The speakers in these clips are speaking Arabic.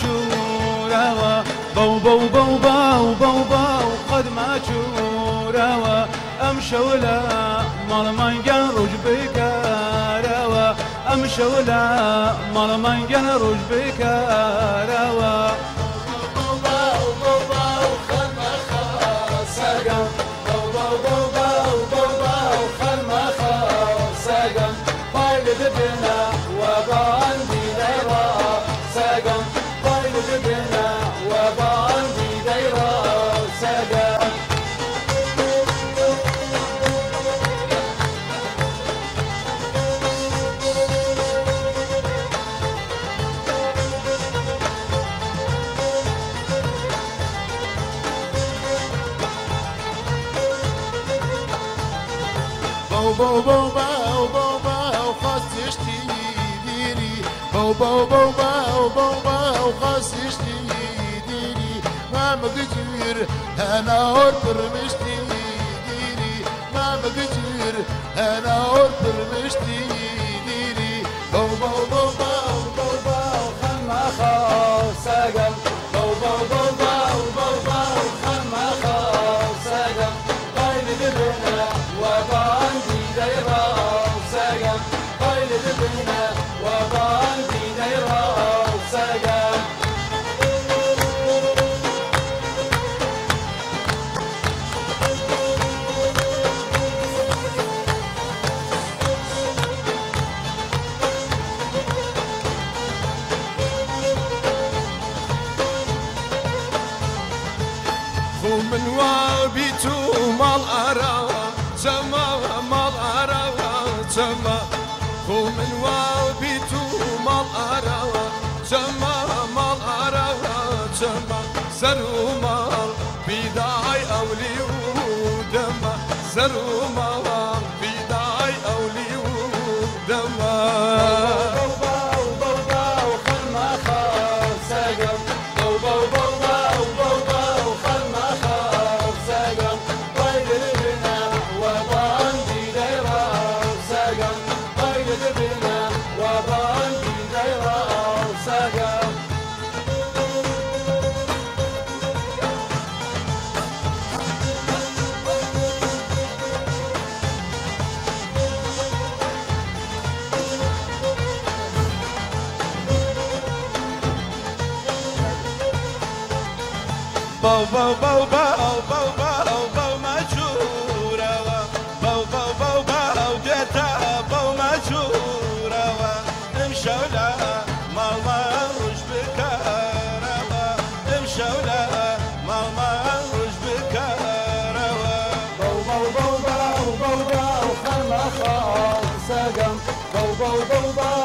شوروا بو بو بو بو بو بو قد ما شوروا امشوا لا مال من جروج بكاروا امشوا لا مال من جروج بكاروا Sagan, باو باو باو باو باو باو خواستش دیری باو باو باو باو باو باو خواستش دیری مام گجور هنا اور پرمش دیری مام گجور هنا اور پرمش دیری باو باو باو باو باو باو خم خاصگم ومن وابيتو مال أرى سما مال أرى سما ومن وابيتو مال أرى سما مال أرى سما سرو مال بداي أولي ودما سرو Bow bow bow bow bow bow bow machura bow bow bow bow jeta bow machura امشولا mal mal ruj bikarawa امشولا mal mal ruj bikarawa بو بو بو بو بو بو خلنا خاص سقم بو بو بو بو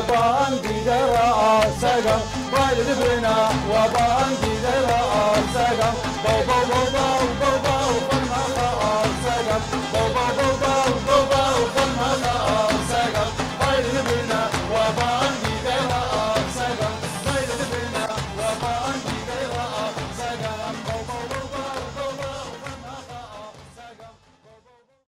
وبان دي درا سقم بايل لبنا وبان دي درا سقم بو بو بو بو